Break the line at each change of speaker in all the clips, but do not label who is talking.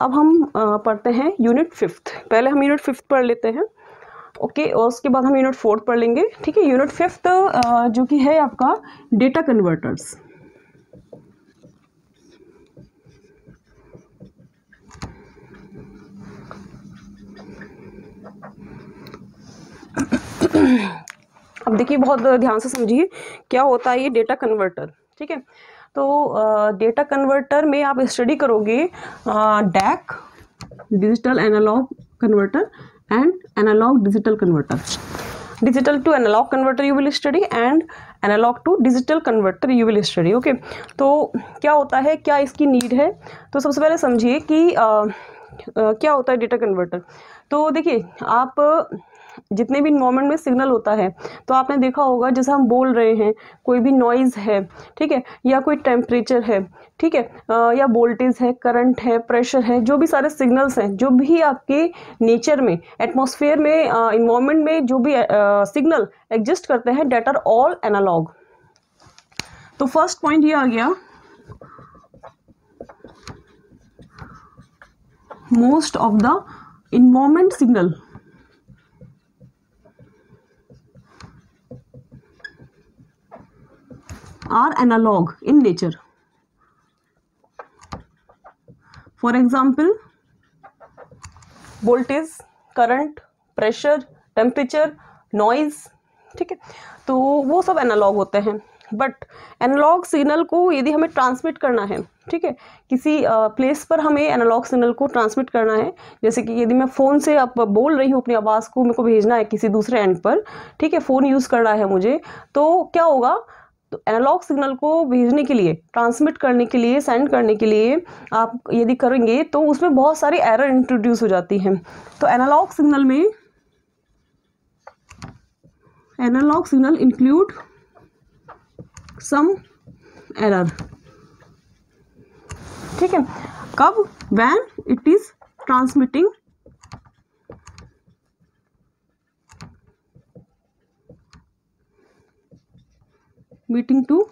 अब हम पढ़ते हैं यूनिट फिफ्थ पहले हम यूनिट फिफ्थ पढ़ लेते हैं। ओके और उसके बाद हम यूनिट फोर्थ पढ़ लेंगे। ठीक है यूनिट फिफ्थ जो कि है आपका डेटा कन्वर्टर्स अब देखिए, बहुत ध्यान से समझिए, क्या होता है ये डेटा कन्वर्टर ठीक है तो डेटा कन्वर्टर में आप स्टडी करोगे DAC digital analog converter and analog digital converter digital to analog converter you will study and analog to digital converter you will study okay तो क्या होता है क्या इसकी नीड है? तो सबसे पहले समझिए कि अ, अ, क्या होता है डेटा कन्वर्टर तो देखिए आप जितने भी इन्वायरमेंट में सिग्नल होता है तो आपने देखा होगा जैसे हम बोल रहे हैं, कोई भी नॉइज़ है, ठीक है, या कोई टेम्परेचर है, ठीक है या वोल्टेज है करंट है प्रेशर है, जो भी सारे सिग्नल्स हैं, जो भी आपके नेचर में एटमोसफेयर में इन्वायरमेंट में जो भी सिग्नल एग्जिस्ट करते हैं डेट आर ऑल एनालॉग तो फ़र्स्ट पॉइंट ये आ गया। Most of the environment signal. Are analog in nature. For example, voltage, current, pressure, temperature, noise, ठीक है? तो वो सब एनालॉग होते हैं। बट एनालॉग सिग्नल को यदि हमें ट्रांसमिट करना है, ठीक है? किसी प्लेस पर हमें एनालॉग सिग्नल को ट्रांसमिट करना है। जैसे कि यदि मैं फ़ोन से आप बोल रही हूँ, अपनी आवाज़ को मेरे को भेजना है किसी दूसरे एंड पर, ठीक है? फ़ोन यूज़ करना है मुझे तो क्या होगा? तो एनालॉग सिग्नल को भेजने के लिए ट्रांसमिट करने के लिए सेंड करने के लिए आप यदि करेंगे तो उसमें बहुत सारी एरर इंट्रोड्यूस हो जाती हैं। तो एनालॉग सिग्नल में analog signal include some error ठीक है? कब? When it is transmitting meeting to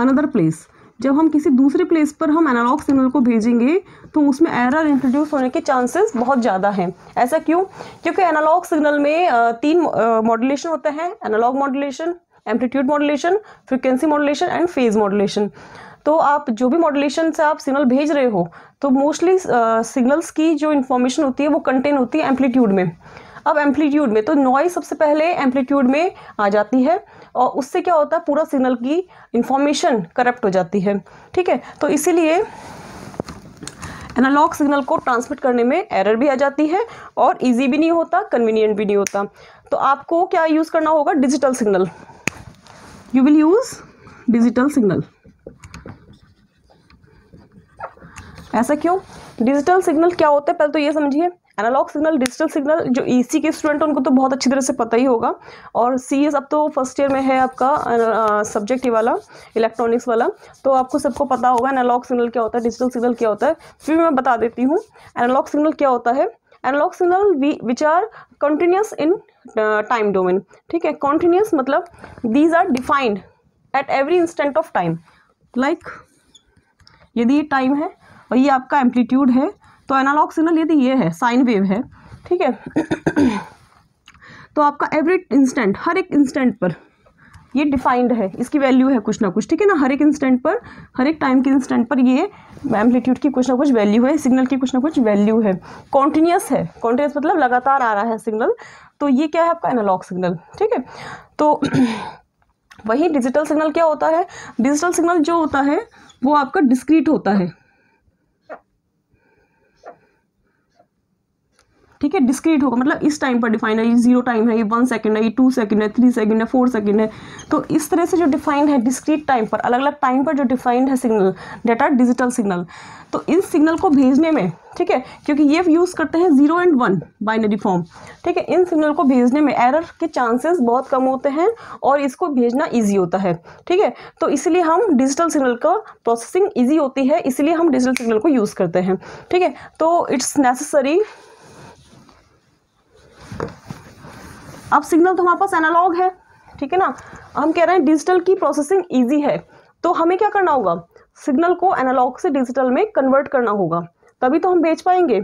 another place जब हम किसी दूसरे प्लेस पर हम एनालॉग सिग्नल को भेजेंगे तो उसमें एरर इंट्रोड्यूस होने के चांसेस बहुत ज़्यादा हैं। ऐसा क्यों? क्योंकि एनालॉग सिग्नल में तीन मॉड्यूलेशन होते हैं। Analog modulation amplitude modulation frequency modulation and phase modulation तो आप जो भी मॉड्यूलेशन से आप सिग्नल भेज रहे हो तो मोस्टली सिग्नल्स की जो इन्फॉर्मेशन होती है, वो कंटेन होती है एम्पलीट्यूड में। अब एम्पलीट्यूड में तो नॉइज़ सबसे पहले एम्पलीट्यूड में आ जाती है और उससे क्या होता है, पूरा सिग्नल की इंफॉर्मेशन करप्ट हो जाती है। ठीक है? तो इसीलिए एनालॉग सिग्नल को ट्रांसमिट करने में एरर भी आ जाती है और इजी भी नहीं होता कन्वीनियंट भी नहीं होता। तो आपको क्या यूज़ करना होगा? Digital signal you will use digital signal ऐसा क्यों? डिजिटल सिग्नल क्या होता है? पहले तो ये समझिए। एनालॉग सिग्नल डिजिटल सिग्नल जो ईसी के स्टूडेंट हैं, उनको तो बहुत अच्छी तरह से पता ही होगा। और सी एस अब तो फ़र्स्ट ईयर में है आपका सब्जेक्ट ये वाला इलेक्ट्रॉनिक्स वाला। तो आपको सबको पता होगा एनालॉग सिग्नल क्या होता है डिजिटल सिग्नल क्या होता है। फिर मैं बता देती हूँ एनालॉग सिग्नल क्या होता है? Analog signal which are continuous in time domain ठीक है? कॉन्टिन्यूस मतलब these are defined at every instant of time like यदि ये टाइम है और ये आपका एम्पलीट्यूड है तो एनालॉग सिग्नल यदि ये है साइन वेव है, ठीक है? तो आपका एवरी इंस्टेंट हर एक इंस्टेंट पर ये डिफाइंड है, इसकी वैल्यू है कुछ ना कुछ, ठीक है ना? हर एक इंस्टेंट पर, हर एक टाइम के इंस्टेंट पर ये एम्पलीट्यूड की कुछ ना कुछ वैल्यू है सिग्नल की कुछ ना कुछ वैल्यू है। कॉन्टीन्यूस है कॉन्टीन्यूस मतलब लगातार आ रहा है सिग्नल तो ये क्या है आपका एनालॉग सिग्नल ठीक है? तो वही डिजिटल सिग्नल क्या होता है? डिजिटल सिग्नल जो होता है, वो आपका डिस्क्रीट होता है। ठीक है डिस्क्रीट होगा। मतलब इस टाइम पर डिफाइन है, ये ज़ीरो टाइम है, ये वन सेकंड है, ये टू सेकंड है थ्री सेकंड है फोर सेकंड है। तो इस तरह से जो डिफाइंड है डिस्क्रीट टाइम पर अलग अलग टाइम पर जो डिफाइंड है सिग्नल डेटा डिजिटल सिग्नल तो इस सिग्नल को भेजने में, ठीक है, क्योंकि ये यूज़ करते हैं zero and one binary form ठीक है, इन सिग्नल को भेजने में एरर के चांसेस बहुत कम होते हैं और इसको भेजना ईजी होता है, ठीक है। तो इसलिए हम डिजिटल सिग्नल का प्रोसेसिंग ईजी होती है, इसलिए हम डिजिटल सिग्नल को यूज़ करते हैं, ठीक है। तो इट्स नेसेसरी अब सिग्नल तो हमारे पास एनालॉग है, ठीक है ना? हम कह रहे हैं डिजिटल की प्रोसेसिंग ईजी है। तो हमें क्या करना होगा? सिग्नल को एनालॉग से डिजिटल में कन्वर्ट करना होगा। तभी तो हम बेच पाएँगे।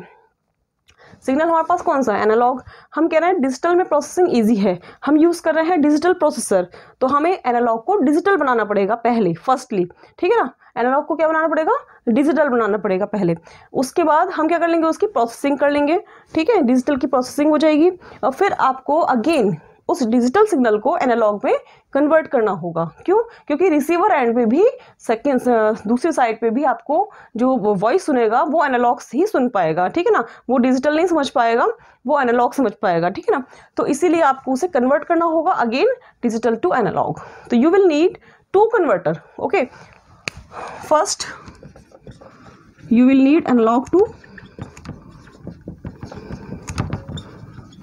सिग्नल हमारे पास कौन सा है? एनालॉग हम कह रहे हैं डिजिटल में प्रोसेसिंग इजी है। हम यूज़ कर रहे हैं डिजिटल प्रोसेसर तो हमें एनालॉग को डिजिटल बनाना पड़ेगा पहले फर्स्टली ठीक है ना? एनालॉग को क्या बनाना पड़ेगा? डिजिटल बनाना पड़ेगा पहले। उसके बाद हम क्या कर लेंगे? उसकी प्रोसेसिंग कर लेंगे। ठीक है? डिजिटल की प्रोसेसिंग हो जाएगी। और फिर आपको अगेन उस डिजिटल सिग्नल को एनालॉग में कन्वर्ट करना होगा। क्यों? क्योंकि रिसीवर एंड पे भी सेकेंड दूसरी साइड पे भी आपको जो वॉइस सुनेगा, वो एनालॉग ही सुन पाएगा, ठीक है ना? वो डिजिटल नहीं समझ पाएगा, वो एनालॉग समझ पाएगा, ठीक है ना? तो इसीलिए आपको उसे कन्वर्ट करना होगा अगेन डिजिटल टू एनालॉग तो you will need to converter okay first you will need analog to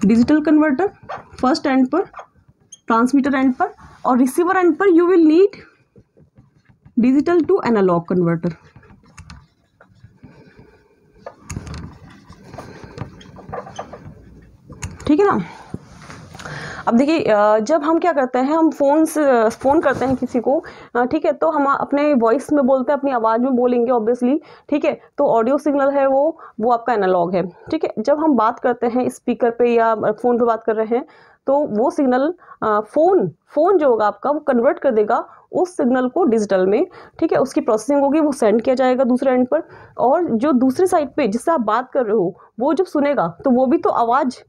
digital converter first end पर ट्रांसमीटर एंड पर और रिसीवर एंड पर you will need digital to analog converter ठीक है ना? अब देखिए जब हम क्या करते हैं, हम फ़ोन से फ़ोन करते हैं किसी को ठीक है तो हम अपने वॉइस में बोलते हैं, अपनी आवाज़ में बोलेंगे ऑब्वियसली ठीक है तो ऑडियो सिग्नल है वो वो आपका एनालॉग है, ठीक है। जब हम बात करते हैं स्पीकर पे या फ़ोन पे बात कर रहे हैं तो वो सिग्नल फ़ोन फ़ोन जो होगा आपका वो कन्वर्ट कर देगा उस सिग्नल को डिजिटल में ठीक है उसकी प्रोसेसिंग होगी वो सेंड किया जाएगा दूसरे एंड पर। और जो दूसरे साइड पे जिससे आप बात कर रहे हो वो जब सुनेगा तो वो भी तो आवाज़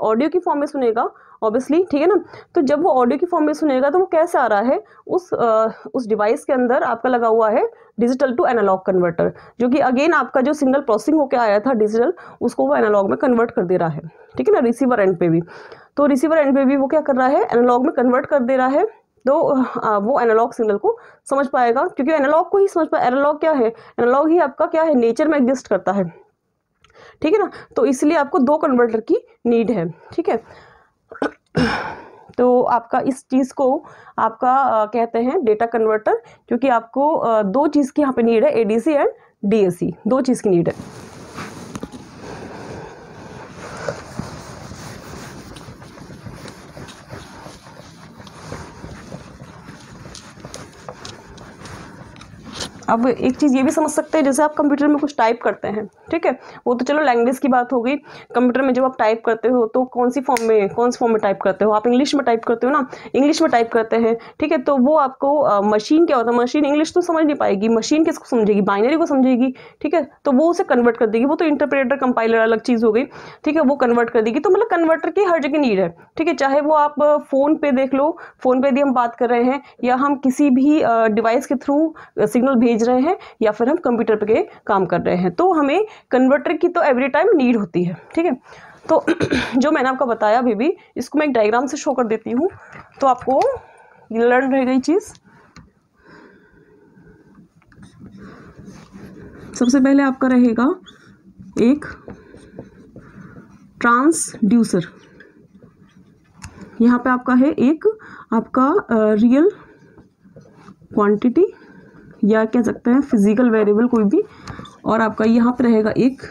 ऑडियो की फॉर्म में सुनेगा ऑब्वियसली ठीक है ना? तो जब वो ऑडियो की फॉर्म में सुनेगा तो वो कैसे आ रहा है? उस आ, उस डिवाइस के अंदर आपका लगा हुआ है डिजिटल टू एनालॉग कन्वर्टर जो कि अगेन आपका जो सिग्नल प्रोसेसिंग होकर आया था डिजिटल उसको वो एनालॉग में कन्वर्ट कर दे रहा है ठीक है ना? रिसीवर एंड पे भी। तो रिसीवर एंड पे भी वो क्या कर रहा है? एनालॉग में कन्वर्ट कर दे रहा है तो वो एनालॉग सिग्नल को समझ पाएगा क्योंकि एनालॉग को ही समझ पाए एनालॉग क्या है? एनालॉग ही आपका क्या है? नेचर में एग्जिस्ट करता है। ठीक है ना? तो इसलिए आपको दो कन्वर्टर की नीड है। ठीक है? तो आपका इस चीज़ को आपका आ, कहते हैं डेटा कन्वर्टर क्योंकि आपको आ, दो चीज़ की यहाँ पे नीड है एडीसी एंड डीएसी दो चीज़ की नीड है। अब एक चीज़ ये भी समझ सकते हैं, जैसे आप कंप्यूटर में कुछ टाइप करते हैं, ठीक है? वो तो चलो लैंग्वेज की बात हो गई। कंप्यूटर में जब आप टाइप करते हो तो कौन सी फॉर्म में, कौन सी फॉर्म में टाइप करते हो? आप इंग्लिश में टाइप करते हो ना? इंग्लिश में टाइप करते हैं, ठीक है? तो वो आपको मशीन क्या होता है? मशीन इंग्लिश तो समझ नहीं पाएगी। मशीन किसको समझेगी? बाइनरी को समझेगी, ठीक है? तो वो उसे कन्वर्ट कर देगी। वो तो इंटरप्रेटर कंपाइलर अलग चीज़ हो गई, ठीक है? वो कन्वर्ट कर देगी। तो मतलब कन्वर्टर की हर जगह नीड है, ठीक है? चाहे वो आप फ़ोन पे देख लो फ़ोन पे यदि हम बात कर रहे हैं, या हम किसी भी डिवाइस के थ्रू सिग्नल भेज रहे हैं या फिर हम कंप्यूटर पे काम कर रहे हैं। तो हमें कन्वर्टर की तो एवरी टाइम नीड होती है, ठीक है? तो जो मैंने आपको बताया अभी भी, इसको मैं एक डायग्राम से शो कर देती हूँ। तो आपको लर्न रह गई चीज़। सबसे पहले आपका रहेगा एक ट्रांसड्यूसर यहाँ पे आपका है एक आपका रियल क्वांटिटी या कह सकते हैं फ़िज़िकल वेरिएबल कोई भी, और आपका यहाँ पर रहेगा एक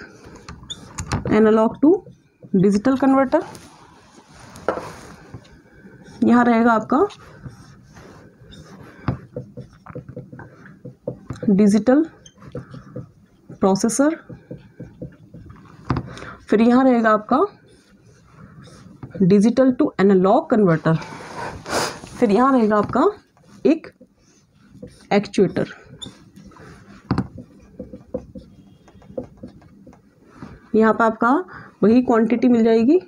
एनालॉग टू डिजिटल कन्वर्टर यहाँ रहेगा आपका डिजिटल प्रोसेसर फिर यहाँ रहेगा आपका डिजिटल टू एनालॉग कन्वर्टर फिर यहाँ रहेगा आपका एक एक्चुएटर यहाँ पर आपका वही क्वांटिटी मिल जाएगी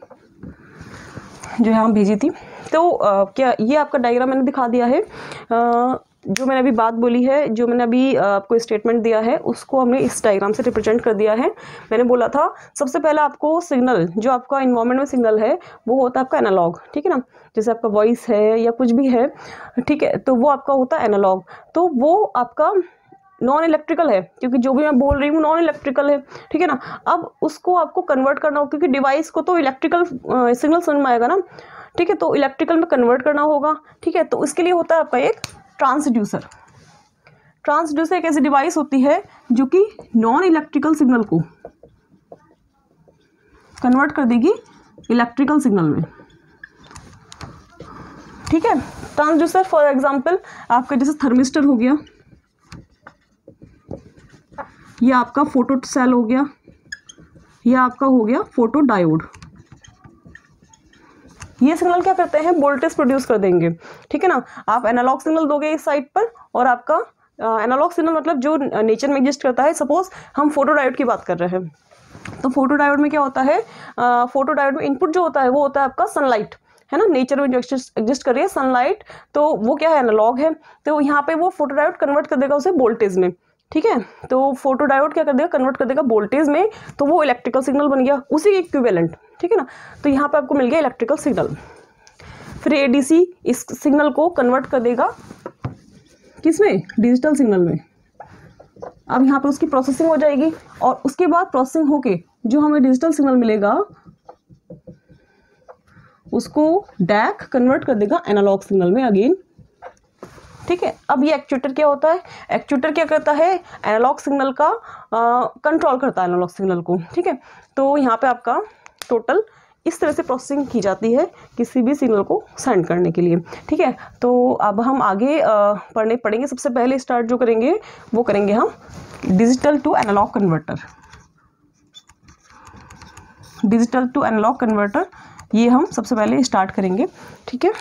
जो यहाँ भेजी थी। तो आ, क्या ये आपका डायग्राम मैंने दिखा दिया है। आ, जो मैंने अभी बात बोली है जो मैंने अभी आपको स्टेटमेंट दिया है उसको हमने इस डायग्राम से रिप्रेजेंट कर दिया है। मैंने बोला था सबसे पहले आपको सिग्नल जो आपका इन्वायरमेंट में सिग्नल है वो होता है आपका एनालॉग ठीक है ना? जैसे आपका वॉइस है या कुछ भी है ठीक है? तो वो आपका होता है एनालॉग तो वो आपका नॉन इलेक्ट्रिकल है, क्योंकि जो भी मैं बोल रही हूँ नॉन इलेक्ट्रिकल है, ठीक है ना? अब उसको आपको कन्वर्ट करना हो, क्योंकि डिवाइस को तो इलेक्ट्रिकल सिग्नल समझ में आएगा ना? ठीक है तो इलेक्ट्रिकल में कन्वर्ट करना होगा, ठीक है? तो इसके लिए होता है आपका एक ट्रांसड्यूसर ट्रांसड्यूसर एक ऐसी डिवाइस होती है जो कि नॉन इलेक्ट्रिकल सिग्नल को कन्वर्ट कर देगी इलेक्ट्रिकल सिग्नल में. ठीक है? ट्रांसड्यूसर फॉर एग्जांपल आपका जैसे थर्मिस्टर हो गया ये आपका फ़ोटो सेल हो गया। ये आपका हो गया फ़ोटो डायोड। ये सिग्नल क्या करते हैं? वोल्टेज प्रोड्यूस कर देंगे। ठीक है ना? आप एनालॉग सिग्नल दोगे इस साइड पर और आपका एनालॉग सिग्नल मतलब जो नेचर में एग्जिस्ट करता है, सपोज़ हम फ़ोटो डायोड की बात कर रहे हैं। तो फ़ोटो डायोड में क्या होता है? फ़ोटो डायोड में इनपुट जो होता है, वो होता है आपका सनलाइट है ना? नेचर में जो एग्जिस्ट कर रही है सनलाइट तो वो क्या है? एनालॉग है। तो यहाँ पे वो फ़ोटो डायोड कन्वर्ट कर देगा उसे वोल्टेज में। ठीक है? तो फ़ोटो डायोड क्या कर देगा? कन्वर्ट कर देगा वोल्टेज में तो वो इलेक्ट्रिकल सिग्नल बन गया, उसी के इक्विवेलेंट ठीक है ना? तो यहाँ पे आपको मिल गया इलेक्ट्रिकल सिग्नल फिर एडीसी इस सिग्नल को कन्वर्ट कर देगा किसमें डिजिटल सिग्नल में। अब यहाँ पे उसकी प्रोसेसिंग हो जाएगी, और उसके बाद प्रोसेसिंग होके जो हमें डिजिटल सिग्नल मिलेगा, उसको डैक कन्वर्ट कर देगा एनालॉग सिग्नल में अगेन ठीक है? अब ये एक्चुएटर क्या होता है? एक्चुएटर क्या करता है? एनालॉग सिग्नल का कंट्रोल करता है एनालॉग सिग्नल को, ठीक है? तो यहाँ पे आपका टोटल इस तरह से प्रोसेसिंग की जाती है किसी भी सिग्नल को सेंड करने के लिए, ठीक है? तो अब हम आगे पढ़ने पढ़ेंगे। सबसे पहले स्टार्ट जो करेंगे, वो करेंगे हम digital to analog converter digital to analog converter ये हम सबसे पहले स्टार्ट करेंगे, ठीक है?